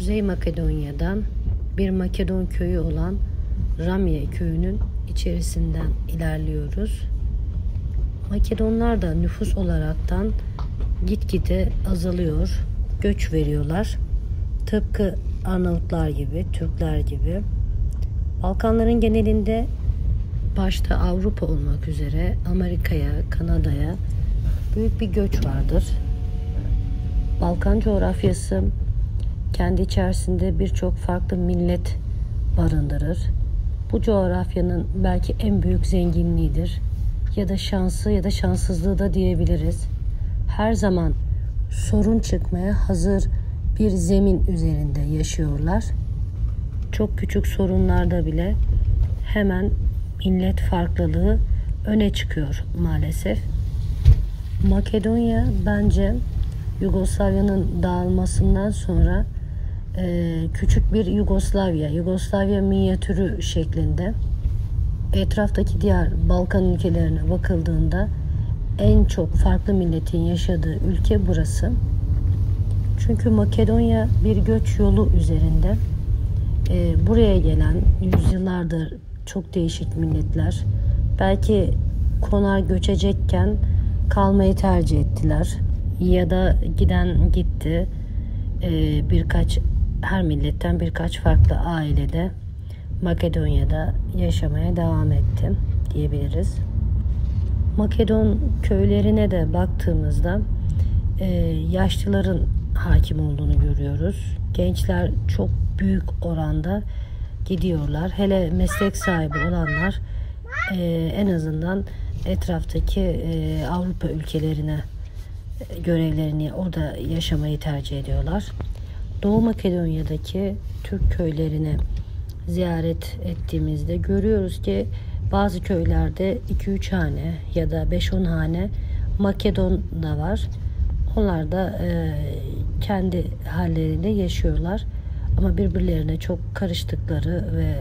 Kuzey Makedonya'dan bir Makedon köyü olan Ramye köyünün içerisinden ilerliyoruz. Makedonlar da nüfus olaraktan gitgide azalıyor, göç veriyorlar. Tıpkı Arnavutlar gibi, Türkler gibi. Balkanların genelinde başta Avrupa olmak üzere Amerika'ya, Kanada'ya büyük bir göç vardır. Balkan coğrafyası kendi içerisinde birçok farklı millet barındırır. Bu coğrafyanın belki en büyük zenginliğidir ya da şansı ya da şanssızlığı da diyebiliriz. Her zaman sorun çıkmaya hazır bir zemin üzerinde yaşıyorlar. Çok küçük sorunlarda bile hemen millet farklılığı öne çıkıyor maalesef. Makedonya bence Yugoslavya'nın dağılmasından sonra küçük bir Yugoslavya, Yugoslavya minyatürü şeklinde etraftaki diğer Balkan ülkelerine bakıldığında en çok farklı milletin yaşadığı ülke burası. Çünkü Makedonya bir göç yolu üzerinde. E, buraya gelen yüzyıllardır çok değişik milletler belki konar göçecekken kalmayı tercih ettiler ya da giden gitti ee, birkaç her milletten birkaç farklı ailede Makedonya'da yaşamaya devam etti diyebiliriz. Makedon köylerine de baktığımızda e, yaşlıların hakim olduğunu görüyoruz. Gençler çok büyük oranda gidiyorlar. Hele meslek sahibi olanlar e, en azından etraftaki e, Avrupa ülkelerine görevlerini orada yaşamayı tercih ediyorlar. Doğu Makedonya'daki Türk köylerini ziyaret ettiğimizde görüyoruz ki bazı köylerde 2-3 hane ya da 5-10 hane Makedon da var. Onlar da e, kendi hallerinde yaşıyorlar. Ama birbirlerine çok karıştıkları ve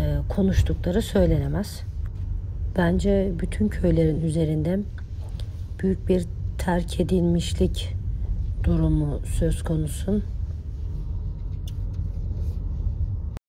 e, konuştukları söylenemez. Bence bütün köylerin üzerinde büyük bir terk edilmişlik durumu söz konusu.